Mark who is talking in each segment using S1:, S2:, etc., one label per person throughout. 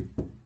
S1: you.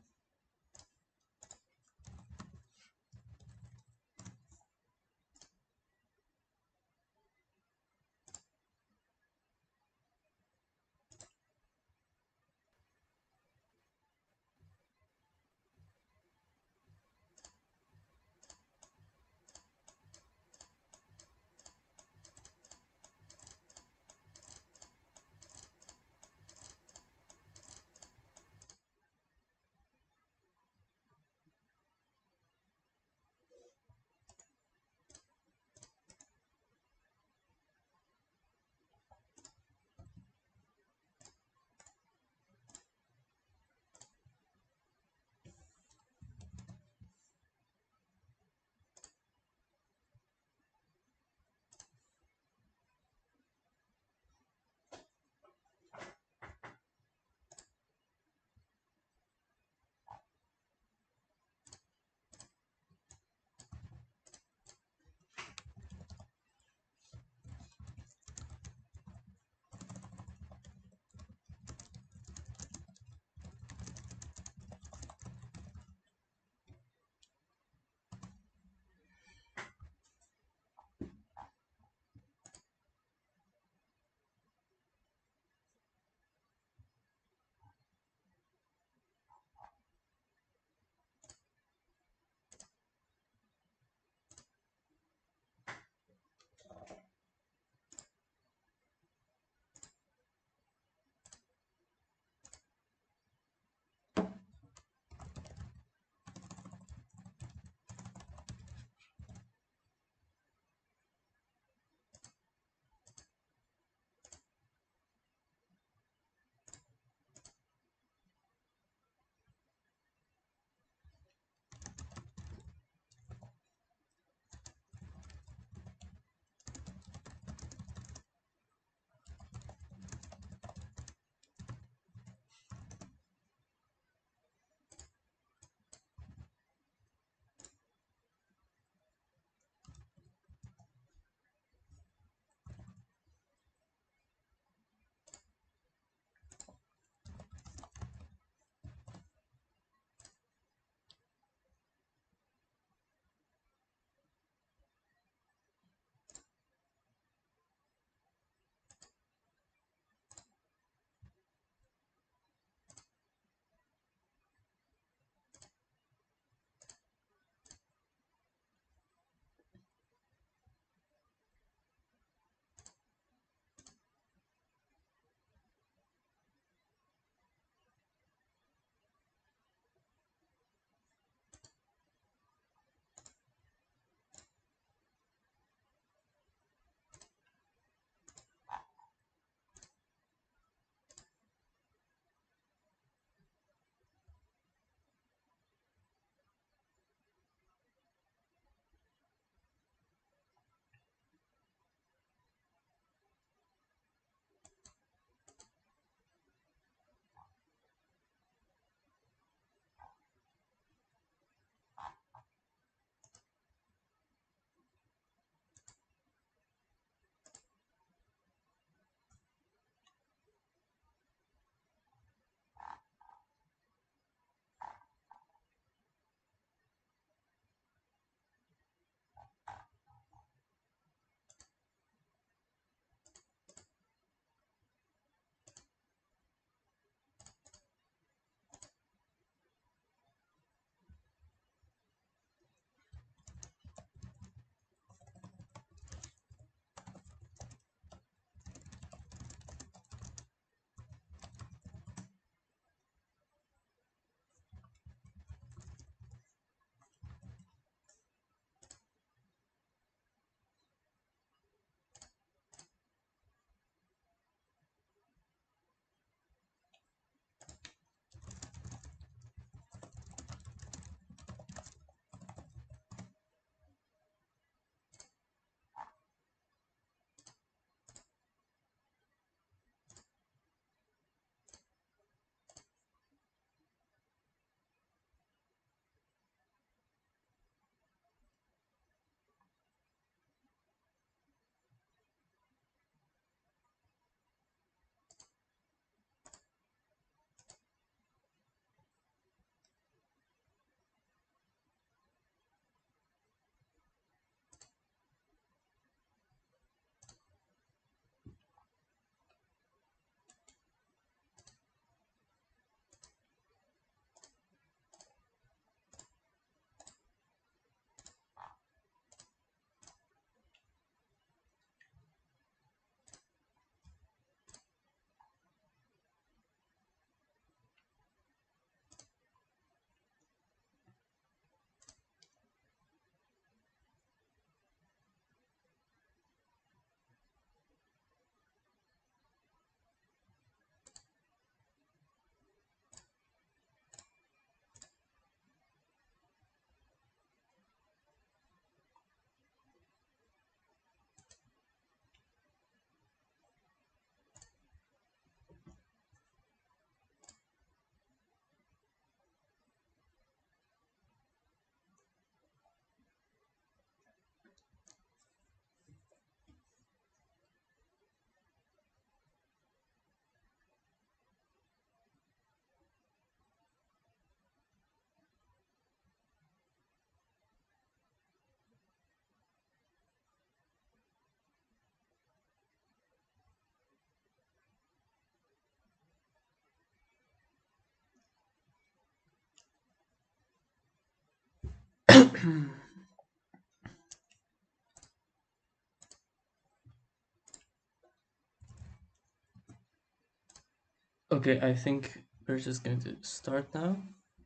S1: Okay, I think we're just going to start now.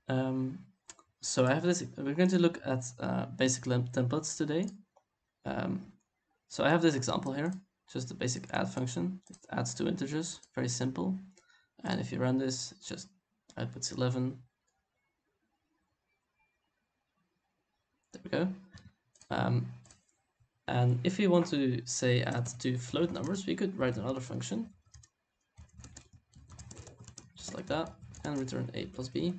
S1: Um, so I have this, we're going to look at uh, basic templates today. Um, so I have this example here, just the basic add function. It adds two integers, very simple. And if you run this, it just outputs 11. There we go. Um, and if we want to say add two float numbers, we could write another function. Just like that, and return a plus b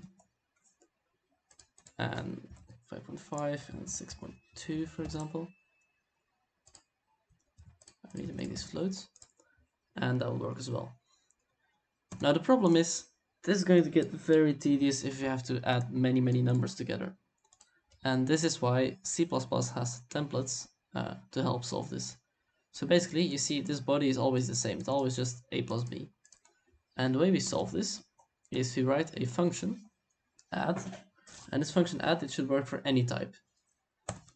S1: and 5.5 and 6.2 for example. I need to make these floats and that will work as well. Now the problem is this is going to get very tedious if you have to add many many numbers together. And this is why C++ has templates uh, to help solve this. So basically you see this body is always the same, it's always just a plus b. And the way we solve this is we write a function add and this function add, it should work for any type.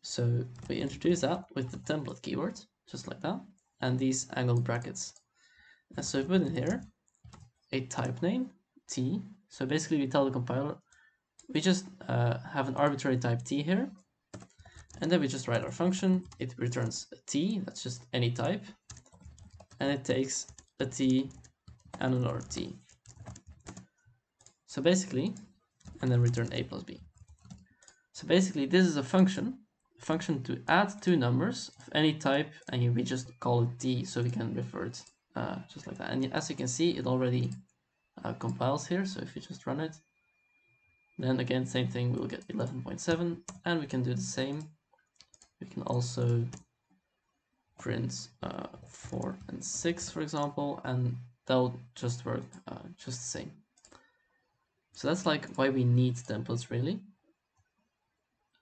S1: So we introduce that with the template keyword, just like that, and these angled brackets. And so we put in here a type name, t. So basically we tell the compiler, we just uh, have an arbitrary type t here, and then we just write our function, it returns a t, that's just any type, and it takes a t and another t. So basically, and then return a plus b. So basically this is a function, a function to add two numbers of any type and we just call it t so we can refer it uh, just like that. And as you can see it already uh, compiles here so if you just run it then again same thing we'll get 11.7 and we can do the same. We can also print uh, 4 and 6 for example and that'll just work uh, just the same. So that's like why we need templates really.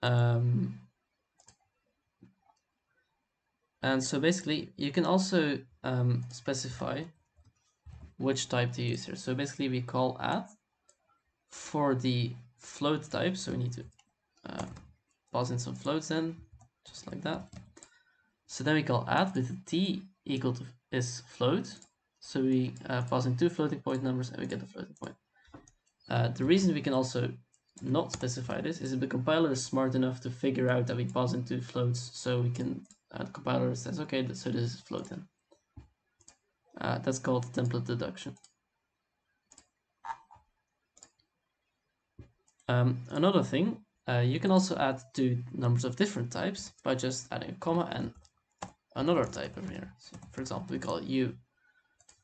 S1: Um, and so basically you can also um, specify which type to use here. So basically we call add for the float type. So we need to uh, pass in some floats in, just like that. So then we call add with the t equal to is float. So we uh, pass in two floating point numbers and we get a floating point. Uh, the reason we can also not specify this is if the compiler is smart enough to figure out that we pass in two floats, so we can, uh, the compiler says, okay, so this is floating. Uh, that's called template deduction. Um, another thing, uh, you can also add two numbers of different types by just adding a comma and another type over here. So for example, we call it u.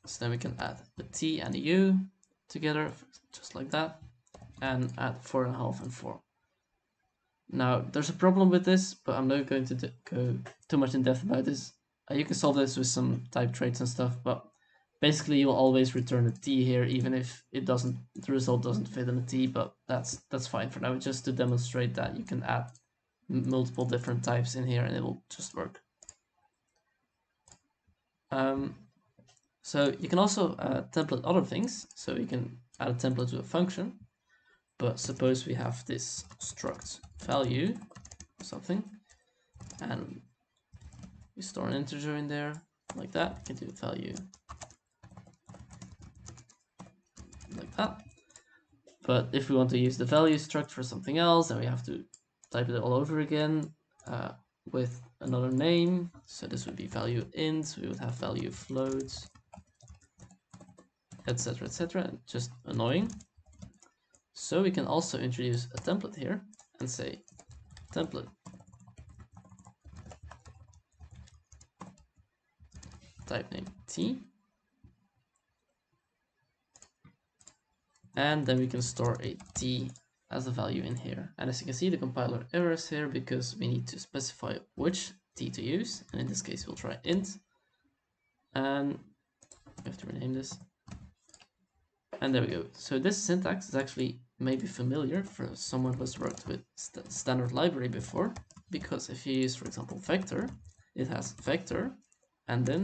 S1: So then we can add the t and the u together, just like that, and add four and a half and four. Now, there's a problem with this, but I'm not going to go too much in depth about this. Uh, you can solve this with some type traits and stuff, but basically you'll always return a t here, even if it doesn't, the result doesn't fit in a t, but that's that's fine for now, just to demonstrate that you can add multiple different types in here and it will just work. Um, so you can also uh, template other things. So you can add a template to a function. But suppose we have this struct value or something, and we store an integer in there like that. You can do value like that. But if we want to use the value struct for something else, then we have to type it all over again uh, with another name. So this would be value int. We would have value floats etc etc just annoying so we can also introduce a template here and say template type name t and then we can store a t as a value in here. And as you can see the compiler errors here because we need to specify which t to use. And in this case we'll try int. And we have to rename this. And there we go. So this syntax is actually maybe familiar for someone who's worked with st standard library before, because if you use, for example, vector, it has vector, and then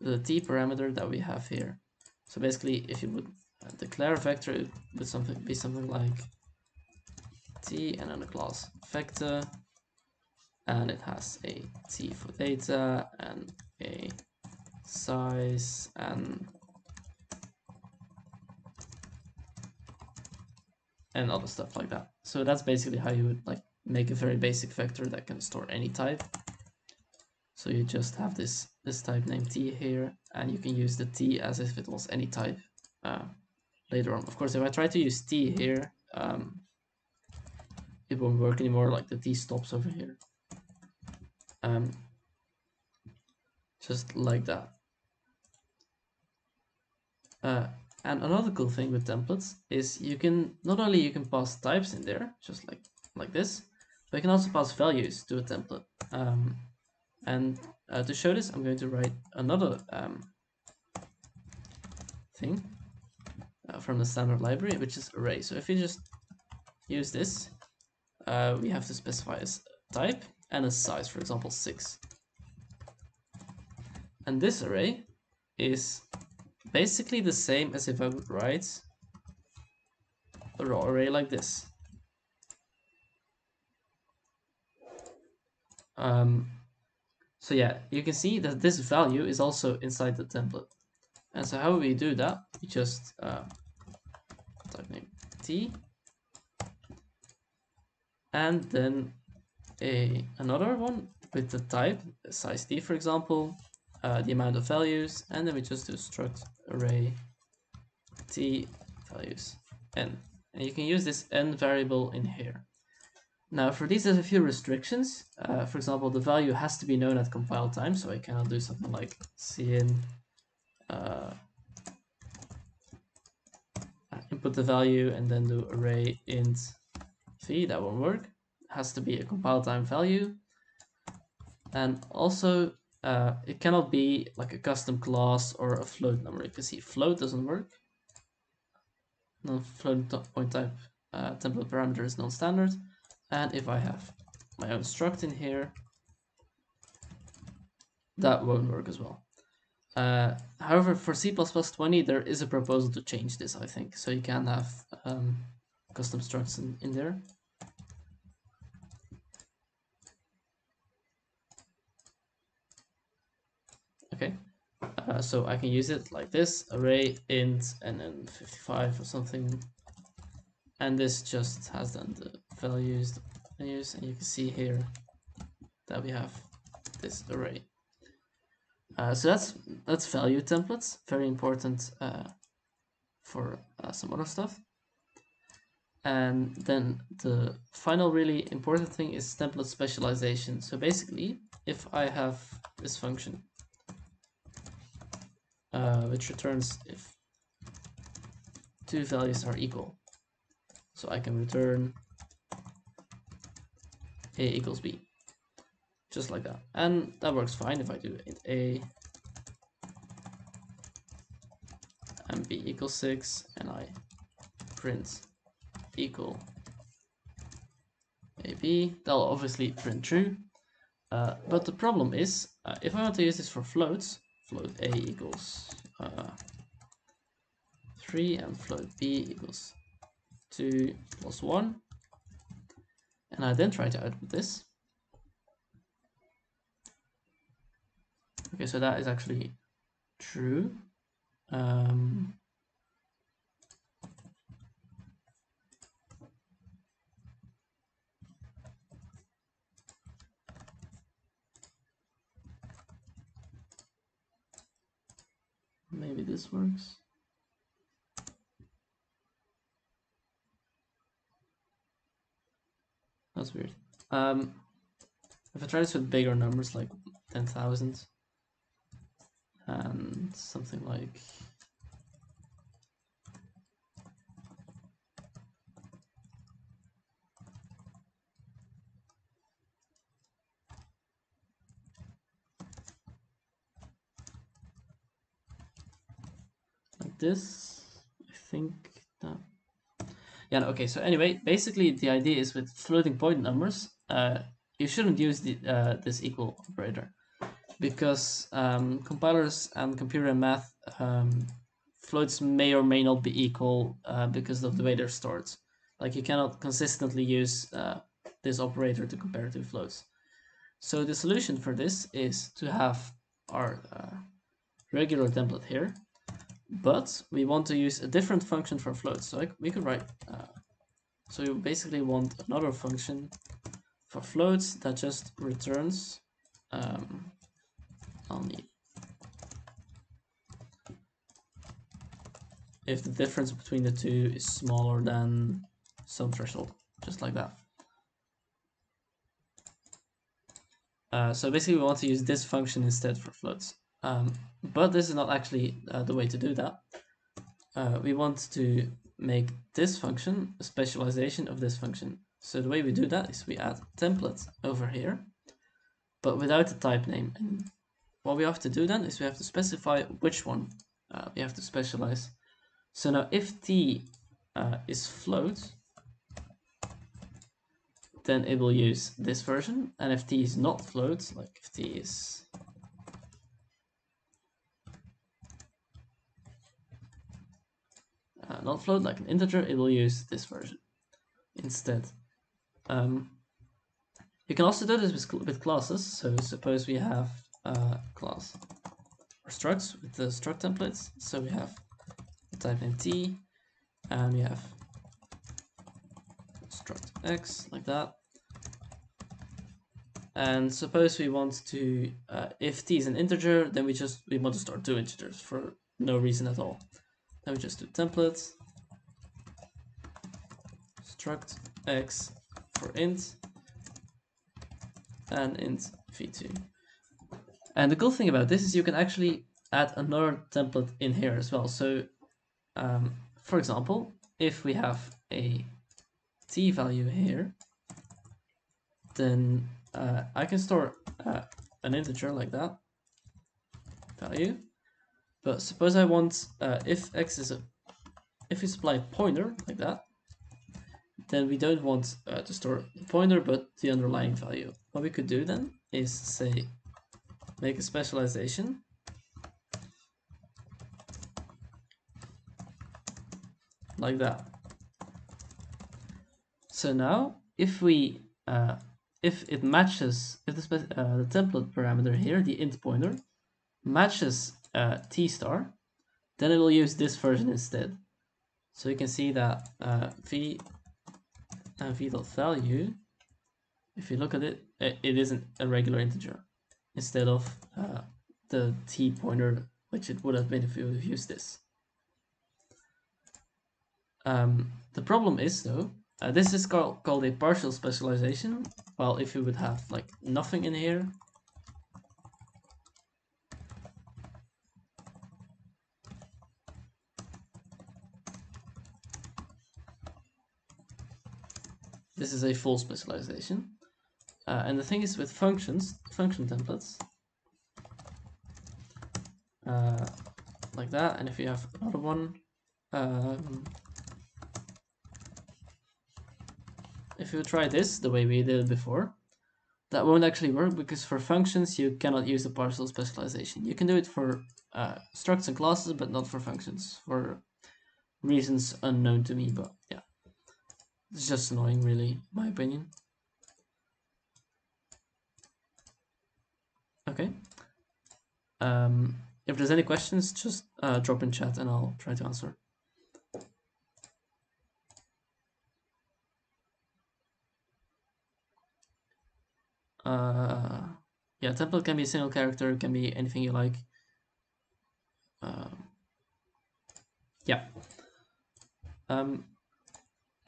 S1: the t parameter that we have here. So basically, if you would declare a vector, it would something be something like t and then a class vector and it has a t for data and a size and and other stuff like that. So that's basically how you would like make a very basic vector that can store any type. So you just have this this type name t here, and you can use the t as if it was any type uh, later on. Of course, if I try to use t here, um, it won't work anymore. Like the t stops over here, um, just like that. Uh, and another cool thing with templates is you can not only you can pass types in there, just like like this, but you can also pass values to a template. Um, and uh, to show this, I'm going to write another um, thing uh, from the standard library, which is array. So if you just use this, uh, we have to specify a type and a size, for example, 6. And this array is basically the same as if I would write a raw array like this. Um, so yeah, you can see that this value is also inside the template. And so how we do that? We just uh, type name t and then a another one with the type size t for example uh, the amount of values, and then we just do struct array t values n. And you can use this n variable in here. Now for these there's a few restrictions. Uh, for example, the value has to be known at compile time, so I cannot do something like cin uh, input the value and then do array int v, that won't work. It has to be a compile time value. And also uh, it cannot be like a custom class or a float number. You can see float doesn't work. No float point type uh, template parameter is non-standard. And if I have my own struct in here, that won't work as well. Uh, however, for C++20, there is a proposal to change this, I think. So you can have um, custom structs in, in there. okay uh, so I can use it like this array int and then 55 or something and this just has then the values the values and you can see here that we have this array uh, so that's that's value templates. Very important uh, for uh, some other stuff. And then the final really important thing is template specialization. So basically if I have this function uh, which returns if two values are equal. So I can return a equals b, just like that. And that works fine if I do int a and b equals 6 and I print equal ab, that'll obviously print true. Uh, but the problem is, uh, if I want to use this for floats, float a equals uh, 3 and float b equals 2 plus 1 and I then try to output this okay so that is actually true um, Maybe this works. That's weird. Um, if I try this with bigger numbers like 10,000 and something like like this. I think that. Yeah, okay, so anyway, basically the idea is with floating point numbers, uh, you shouldn't use the, uh, this equal operator because um, compilers and computer math um, floats may or may not be equal uh, because of the way they're stored. Like you cannot consistently use uh, this operator to compare two floats. So the solution for this is to have our uh, regular template here, but we want to use a different function for floats. So we could write, uh, so you basically want another function for floats that just returns, um, Need, if the difference between the two is smaller than some threshold, just like that. Uh, so basically we want to use this function instead for floats. Um, but this is not actually uh, the way to do that. Uh, we want to make this function a specialization of this function. So the way we do that is we add template over here, but without the type name. And what we have to do then is we have to specify which one uh, we have to specialize. So now if t uh, is float, then it will use this version. And if t is not float, like if t is uh, not float, like an integer, it will use this version instead. Um, you can also do this with, with classes. So suppose we have a class or structs with the struct templates. So we have the type t, and we have struct x like that. And suppose we want to, uh, if t is an integer, then we just we want to start two integers for no reason at all. Then we just do template struct x for int and int v2. And the cool thing about this is you can actually add another template in here as well. So, um, for example, if we have a t value here, then uh, I can store uh, an integer like that value. But suppose I want uh, if x is a if we supply a pointer like that, then we don't want uh, to store the pointer but the underlying value. What we could do then is say make a specialization like that. So now if we uh, if it matches if the, uh, the template parameter here the int pointer matches uh, t star then it will use this version instead. So you can see that uh, v and v dot value, if you look at it, it isn't a regular integer instead of uh, the t pointer, which it would have been if you used this. Um, the problem is though, uh, this is called, called a partial specialization, Well, if you would have like nothing in here, This is a full specialization. Uh, and the thing is with functions, function templates, uh, like that, and if you have another one, um, if you try this the way we did it before, that won't actually work because for functions you cannot use the partial specialization. You can do it for uh, structs and classes, but not for functions, for reasons unknown to me, but yeah. It's just annoying, really, my opinion. Okay. Um, if there's any questions, just uh, drop in chat and I'll try to answer. Uh, yeah, template can be a single character, can be anything you like. Uh, yeah. Um,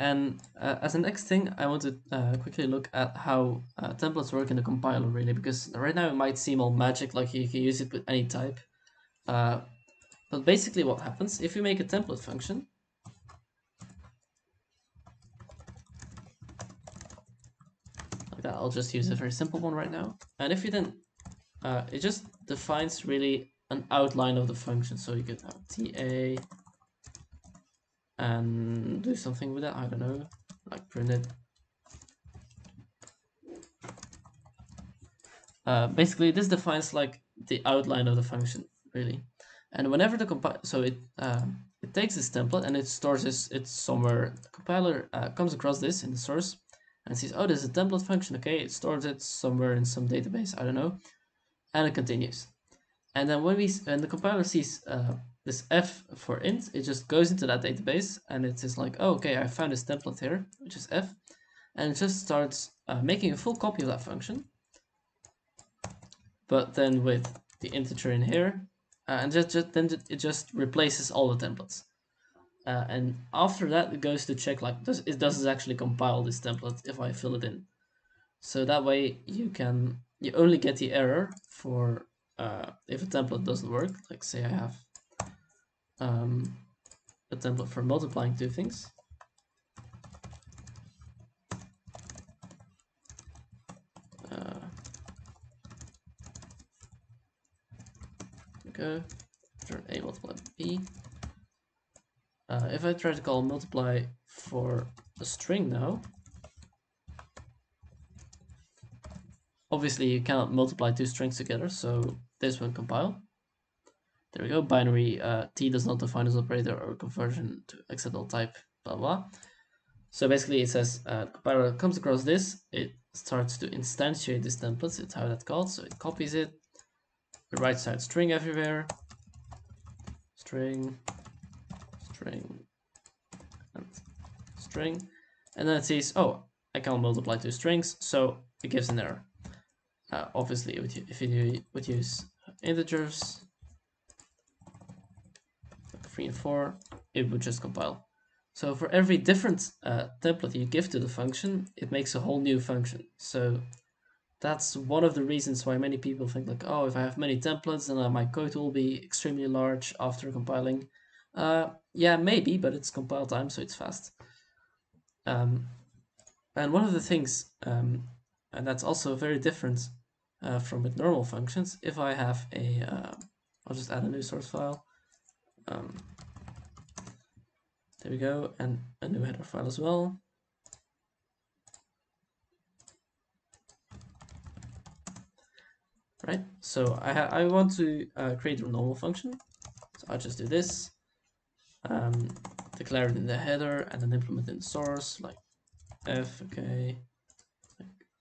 S1: and uh, as a next thing, I want to uh, quickly look at how uh, templates work in the compiler really, because right now it might seem all magic, like you can use it with any type. Uh, but basically what happens, if you make a template function, like that, I'll just use a very simple one right now. And if you then, uh, it just defines really an outline of the function. So you could have TA, and do something with it. I don't know, like print it. Uh, basically, this defines like the outline of the function, really. And whenever the compile, so it um, it takes this template and it stores this. It's somewhere. The compiler uh, comes across this in the source and sees, oh, there's a template function. Okay, it stores it somewhere in some database. I don't know, and it continues. And then when we when the compiler sees uh, this f for int, it just goes into that database and it is like, oh, okay, I found this template here, which is f, and it just starts uh, making a full copy of that function, but then with the integer in here, uh, and just, just then it just replaces all the templates. Uh, and after that, it goes to check like does it does actually compile this template if I fill it in. So that way you can you only get the error for uh, if a template doesn't work. Like say I have um, a template for multiplying two things. Uh, go return a multiply b. Uh, if I try to call multiply for a string now, obviously you cannot multiply two strings together, so this won't compile. There we go, binary uh, t does not define as operator or conversion to acceptable type, blah blah. So basically it says uh, compiler comes across this, it starts to instantiate this template, it's how that's called, so it copies it, the right side string everywhere, string, string, and string, and then it says, oh, I can't multiply two strings, so it gives an error. Uh, obviously, if you would use integers, 3 and 4, it would just compile. So for every different uh, template you give to the function, it makes a whole new function. So that's one of the reasons why many people think like, oh, if I have many templates, then uh, my code will be extremely large after compiling. Uh, yeah, maybe, but it's compile time, so it's fast. Um, and one of the things, um, and that's also very different uh, from with normal functions, if I have a, will uh, just add a new source file, um, there we go, and a new header file as well. Right, so I, I want to uh, create a normal function. So I'll just do this, um, declare it in the header, and then implement in source, like f, okay,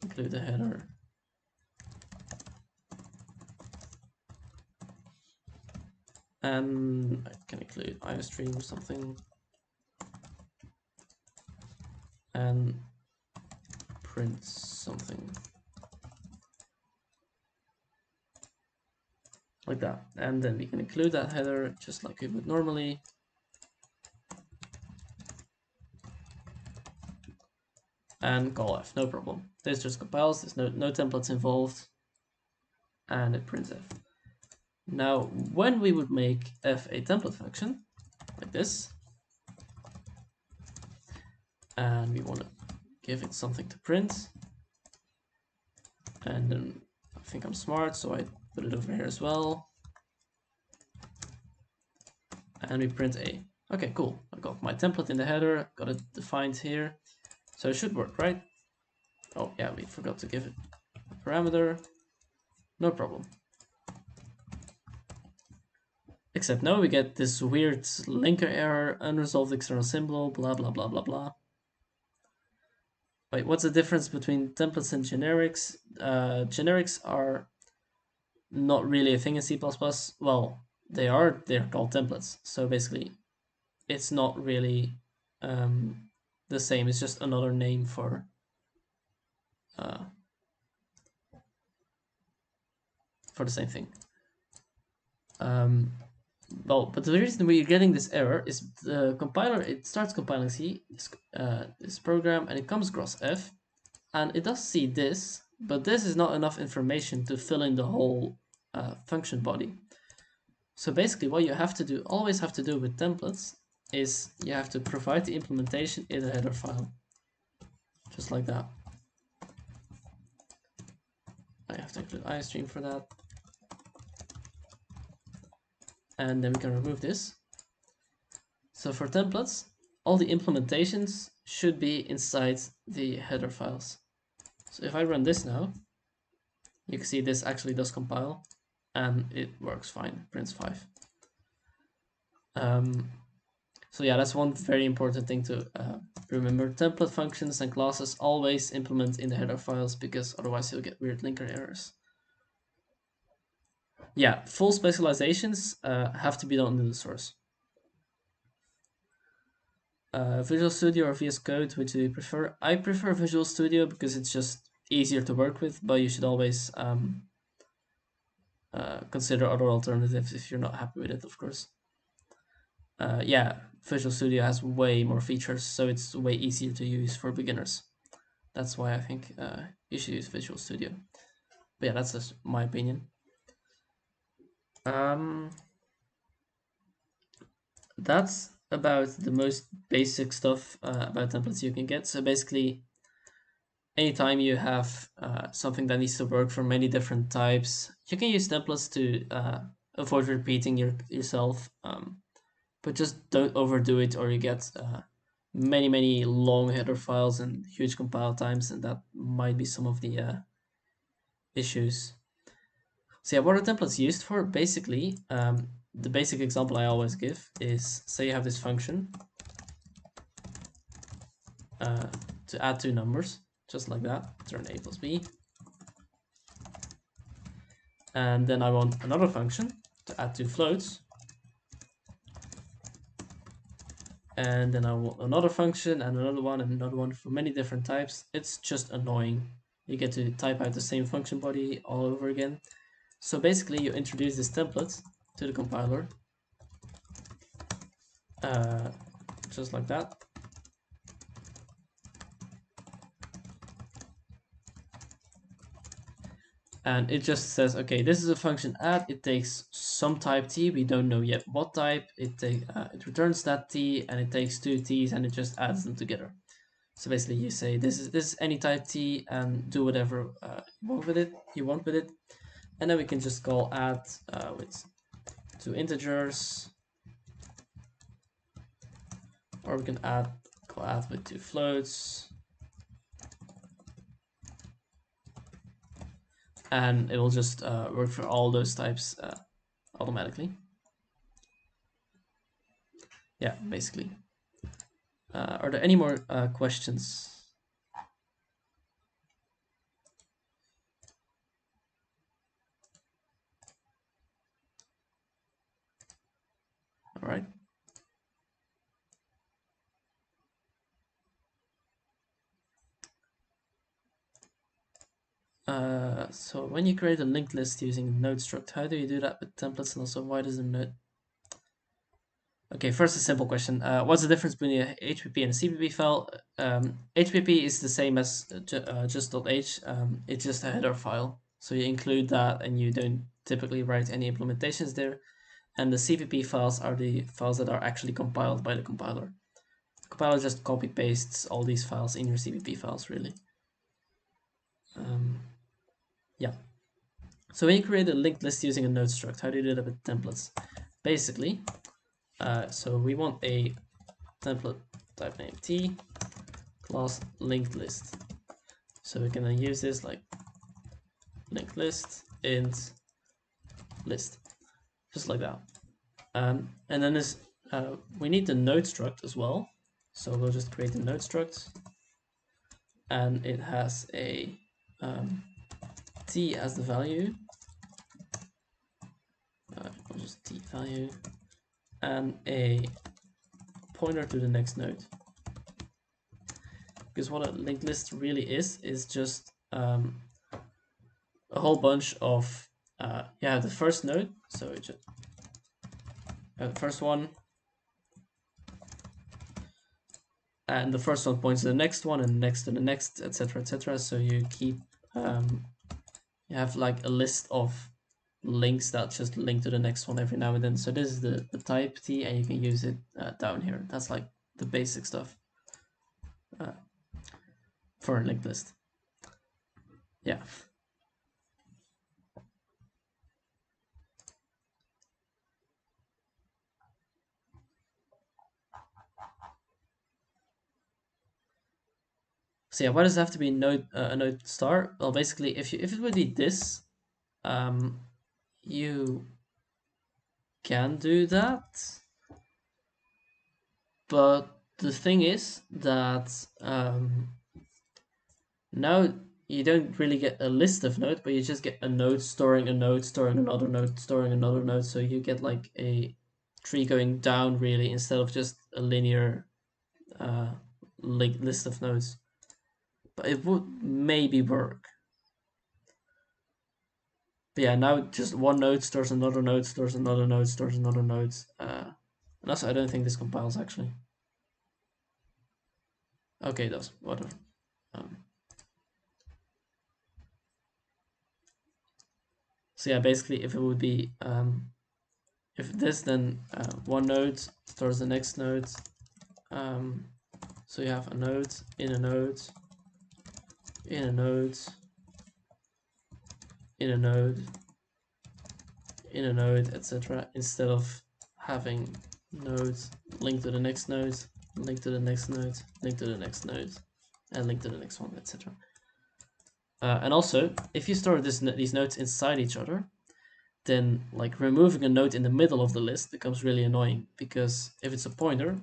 S1: include the header, and I can include iostream or something. And print something. Like that. And then we can include that header just like we would normally. And call f no problem. This just compiles there's no no templates involved. And it prints f now, when we would make f a template function, like this, and we want to give it something to print, and then I think I'm smart, so I put it over here as well, and we print a. Okay, cool. I got my template in the header, got it defined here, so it should work, right? Oh yeah, we forgot to give it a parameter. No problem. Except now we get this weird linker error, unresolved external symbol, blah blah blah blah blah. Wait, what's the difference between templates and generics? Uh, generics are not really a thing in C++. Well, they are, they're called templates. So basically, it's not really um, the same. It's just another name for uh, for the same thing. Um, well, but the reason we're getting this error is the compiler, it starts compiling C, this, uh, this program, and it comes across F, and it does see this, but this is not enough information to fill in the whole uh, function body. So basically what you have to do, always have to do with templates, is you have to provide the implementation in a header file. Just like that. I have to include iostream for that and then we can remove this. So for templates, all the implementations should be inside the header files. So if I run this now, you can see this actually does compile and it works fine, prints 5. Um, so yeah, that's one very important thing to uh, remember. Template functions and classes always implement in the header files because otherwise you'll get weird linker errors. Yeah, full specializations uh, have to be done in the source. Uh, Visual Studio or VS Code, which do you prefer? I prefer Visual Studio because it's just easier to work with, but you should always um, uh, consider other alternatives if you're not happy with it, of course. Uh, yeah, Visual Studio has way more features, so it's way easier to use for beginners. That's why I think uh, you should use Visual Studio. But yeah, that's just my opinion. Um, that's about the most basic stuff uh, about templates you can get. So basically, anytime you have uh, something that needs to work for many different types, you can use templates to uh, avoid repeating your, yourself. Um, but just don't overdo it or you get uh, many many long header files and huge compile times and that might be some of the uh, issues so yeah what are templates used for basically um, the basic example I always give is say you have this function uh, to add two numbers just like that turn a plus b and then I want another function to add two floats and then I want another function and another one and another one for many different types. It's just annoying. You get to type out the same function body all over again. So basically you introduce this template to the compiler, uh, just like that. and it just says okay this is a function add. It takes some type t. We don't know yet what type. It take uh, it returns that t and it takes two t's and it just adds them together. So basically you say this is this is any type t and do whatever uh, you want with it you want with it and then we can just call add uh, with two integers or we can add call add with two floats and it will just uh, work for all those types uh, automatically. Yeah, basically. Uh, are there any more uh, questions? All right. Uh, so when you create a linked list using node struct, how do you do that with templates and also why does the node? Okay, first a simple question. Uh, what's the difference between a HPP and a CPP file? Um, HPP is the same as uh, just.h, um, it's just a header file. So you include that and you don't typically write any implementations there. And the CPP files are the files that are actually compiled by the compiler. The compiler just copy pastes all these files in your CPP files really. Um, yeah. So when you create a linked list using a node struct, how do you do that with templates? Basically, uh, so we want a template type name t class linked list. So we're gonna use this like linked list int list, just like that. Um, and then this uh, we need the node struct as well. So we'll just create the node struct, and it has a um, t as the value. Uh, I'll just t value and a pointer to the next node. Because what a linked list really is, is just um, a whole bunch of, uh, yeah, the first node. So it just, uh, the first one, and the first one points to the next one and next to the next, etc., etc. So you keep um, you have like a list of links that just link to the next one every now and then. So this is the, the type T and you can use it uh, down here. That's like the basic stuff uh, for a linked list. Yeah. So yeah, why does it have to be node uh, a node star? Well, basically, if you if it would be this, um, you can do that, but the thing is that um, now you don't really get a list of nodes, but you just get a node storing a node, storing another node, storing another node. So you get like a tree going down really instead of just a linear uh, list of nodes. But it would maybe work. But yeah, now just one node stores another node, stores another node, stores another node. Uh, and also, I don't think this compiles actually. Okay, it does. Whatever. Um, so yeah, basically, if it would be um, if this, then uh, one node stores the next node. Um, so you have a node in a node in a node in a node in a node, etc. Instead of having nodes linked to the next node link to the next node, link to the next node, and link to the next one, etc. Uh, and also, if you store this, these nodes inside each other, then like removing a node in the middle of the list becomes really annoying because if it's a pointer,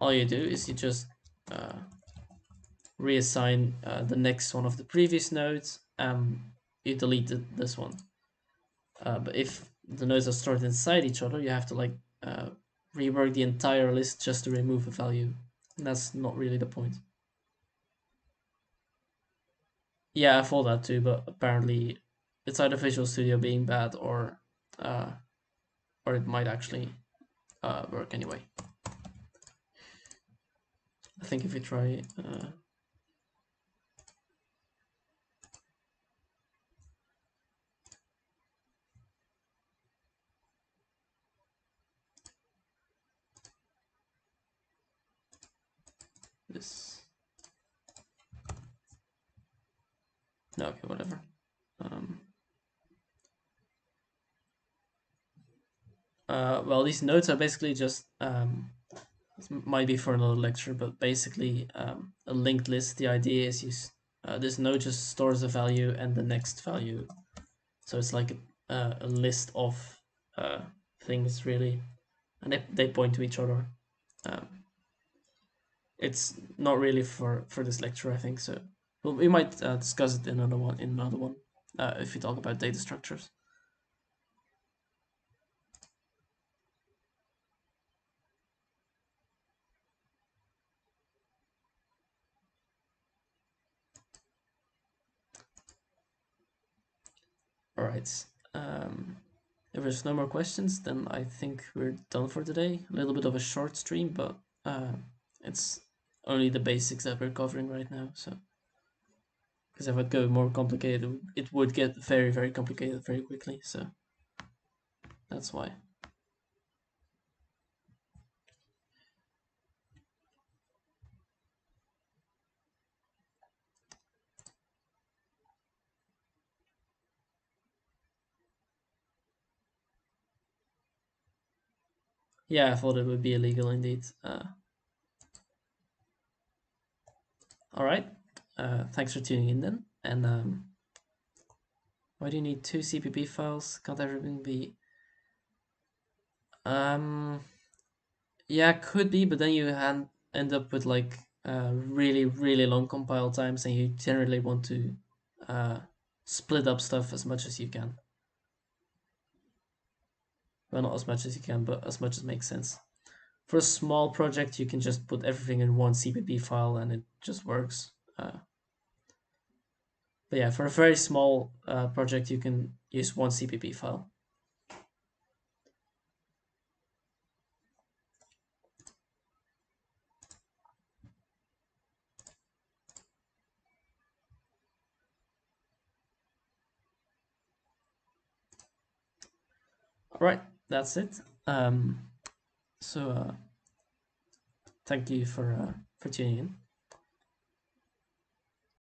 S1: all you do is you just uh, reassign uh, the next one of the previous nodes and you delete the, this one. Uh, but if the nodes are stored inside each other, you have to like uh, rework the entire list just to remove a value. And that's not really the point. Yeah, I thought that too, but apparently it's either Visual Studio being bad or uh, or it might actually uh, work anyway. I think if you try uh, this. No, okay, whatever. Um, uh, well, these nodes are basically just, um, might be for another lecture, but basically um, a linked list. The idea is you, uh, this node just stores a value and the next value. So it's like a, uh, a list of uh, things really, and they, they point to each other. Um, it's not really for for this lecture, I think. So well, we might uh, discuss it in another one. In another one, uh, if we talk about data structures. All right. Um, if there's no more questions, then I think we're done for today. A little bit of a short stream, but uh, it's only the basics that we're covering right now. So, because if it go more complicated, it would get very, very complicated very quickly. So, that's why. Yeah, I thought it would be illegal indeed. Uh, all right. Uh, thanks for tuning in then. And um, why do you need two CPP files? Can't everything be? Um, yeah, could be, but then you end up with like uh, really, really long compile times, and you generally want to uh, split up stuff as much as you can. Well, not as much as you can, but as much as makes sense. For a small project, you can just put everything in one CPP file and it just works. Uh, but yeah, for a very small uh, project, you can use one CPP file. All right, that's it. Um, so uh, thank you for uh, for tuning in.